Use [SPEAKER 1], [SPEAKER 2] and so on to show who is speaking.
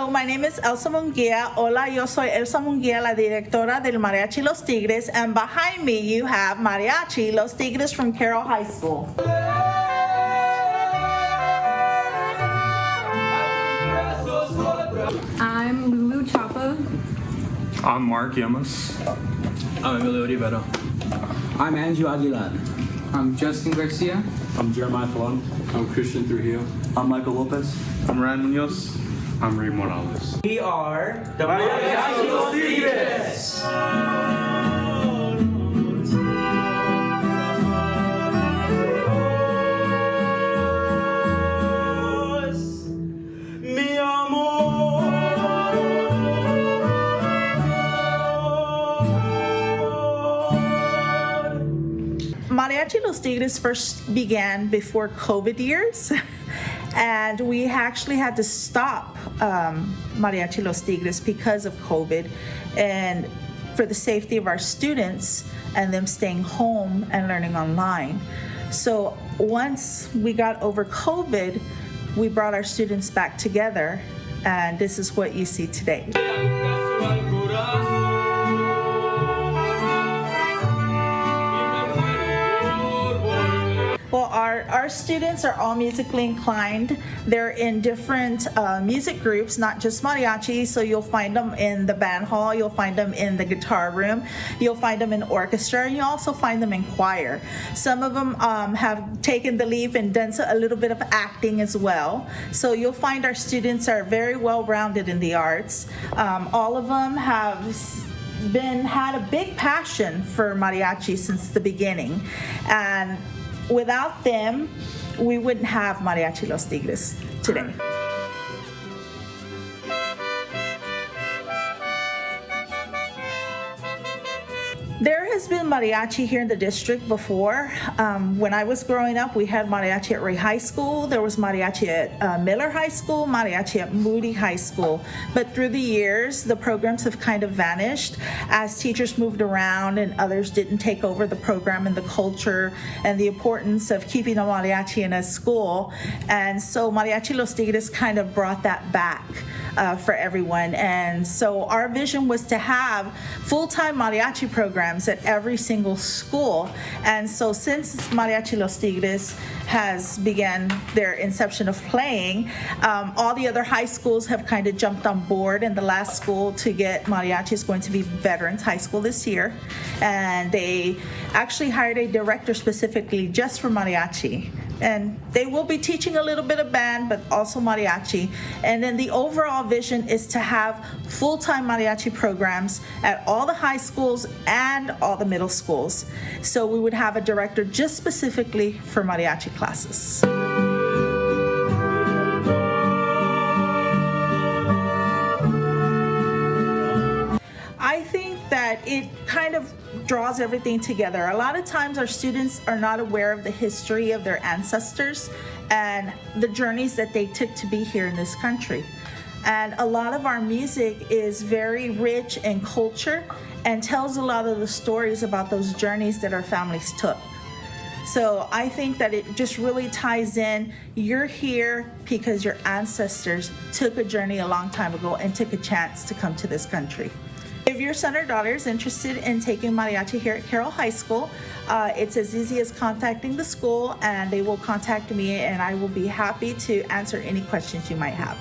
[SPEAKER 1] Hello, my name is Elsa Munguia. Hola, yo soy Elsa Munguia, la directora del Mariachi Los Tigres, and behind me you have Mariachi Los Tigres from Carroll High School.
[SPEAKER 2] I'm Lulu Chapa.
[SPEAKER 3] I'm Mark Yamas.
[SPEAKER 4] I'm Emilio Rivera.
[SPEAKER 5] I'm Andrew Aguilar.
[SPEAKER 6] I'm Justin Garcia.
[SPEAKER 7] I'm Jeremiah Falon.
[SPEAKER 8] I'm Christian Trujillo.
[SPEAKER 9] I'm Michael Lopez.
[SPEAKER 10] I'm Ryan Munoz.
[SPEAKER 11] I'm Ray Morales.
[SPEAKER 12] We are the Mariachi Los Tigres.
[SPEAKER 1] Mariachi Los Tigres first began before COVID years, and we actually had to stop um, Mariachi Los Tigres because of COVID, and for the safety of our students and them staying home and learning online. So once we got over COVID, we brought our students back together, and this is what you see today. Our, students are all musically inclined. They're in different uh, music groups, not just mariachi. So you'll find them in the band hall, you'll find them in the guitar room, you'll find them in orchestra, and you also find them in choir. Some of them um, have taken the leap and done a little bit of acting as well. So you'll find our students are very well rounded in the arts. Um, all of them have been had a big passion for mariachi since the beginning and without them we wouldn't have mariachi los tigres today There has been mariachi here in the district before. Um, when I was growing up, we had mariachi at Ray High School. There was mariachi at uh, Miller High School, mariachi at Moody High School. But through the years, the programs have kind of vanished as teachers moved around and others didn't take over the program and the culture and the importance of keeping a mariachi in a school. And so Mariachi Los Tigres kind of brought that back. Uh, for everyone. And so our vision was to have full-time mariachi programs at every single school. And so since Mariachi Los Tigres has began their inception of playing, um, all the other high schools have kind of jumped on board. And the last school to get mariachi is going to be Veterans High School this year. And they actually hired a director specifically just for mariachi. And they will be teaching a little bit of band but also mariachi. And then the overall vision is to have full-time mariachi programs at all the high schools and all the middle schools. So we would have a director just specifically for mariachi classes of draws everything together. A lot of times, our students are not aware of the history of their ancestors and the journeys that they took to be here in this country. And a lot of our music is very rich in culture and tells a lot of the stories about those journeys that our families took. So I think that it just really ties in. You're here because your ancestors took a journey a long time ago and took a chance to come to this country. If your son or daughter is interested in taking mariachi here at Carroll High School, uh, it's as easy as contacting the school and they will contact me and I will be happy to answer any questions you might have.